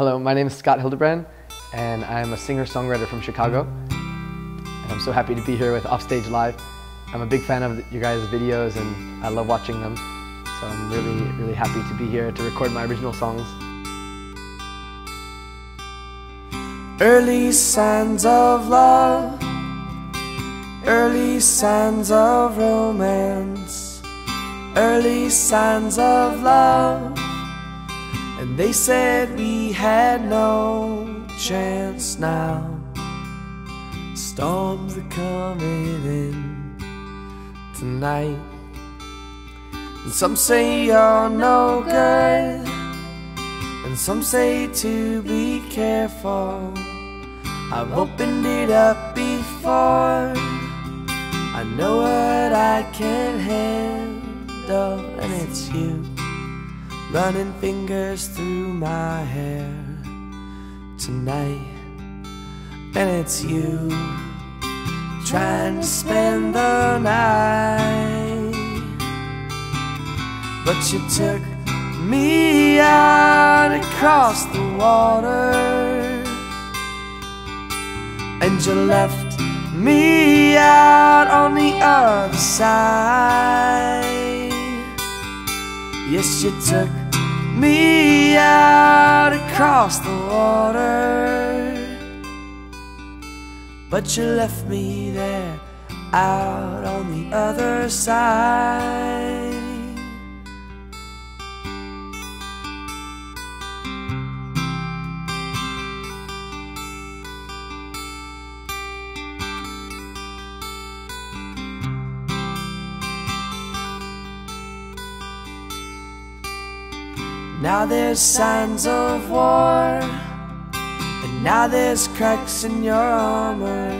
Hello, my name is Scott Hildebrand, and I'm a singer-songwriter from Chicago. And I'm so happy to be here with Offstage Live. I'm a big fan of your guys' videos, and I love watching them. So I'm really, really happy to be here to record my original songs. Early signs of love, early signs of romance, early signs of love. They said we had no chance now. Storms are coming in tonight. And some say you're no good, and some say to be careful. I've opened it up before. I know what I can handle, and it's you running fingers through my hair tonight. And it's you trying to spend the night. But you took me out across the water and you left me out on the other side. Yes, you took me out across the water, but you left me there out on the other side. Now there's signs of war, and now there's cracks in your armor,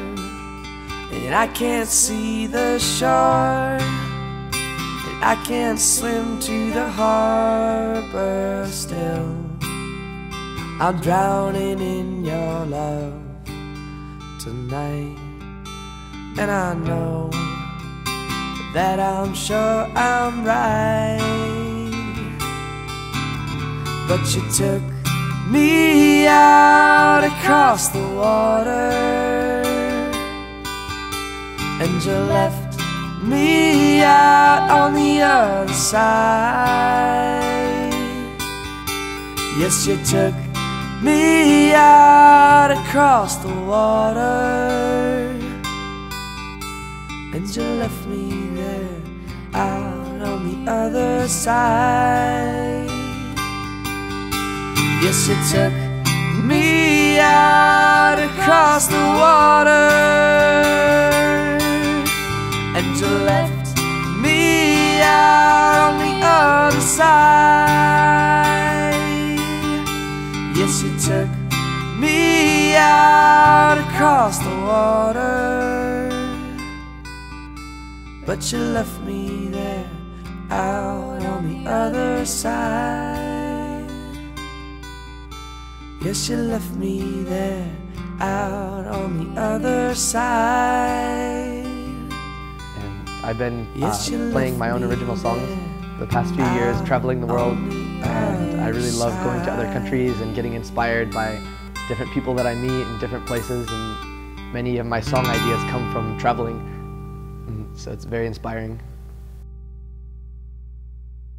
and I can't see the shore, and I can't swim to the harbor still. I'm drowning in your love tonight, and I know that I'm sure I'm right. But you took me out across the water. And you left me out on the other side. Yes, you took me out across the water. And you left me there out on the other side Yes, you took me out across the water. And you left me out on the other side. Yes, you took me out across the water. But you left me there out on the other side Yes, you left me there out on the other side. And I've been uh, playing my own original songs the past few years, traveling the world, and I really love going to other countries and getting inspired by different people that I meet in different places, and many of my song ideas come from traveling, and so it's very inspiring.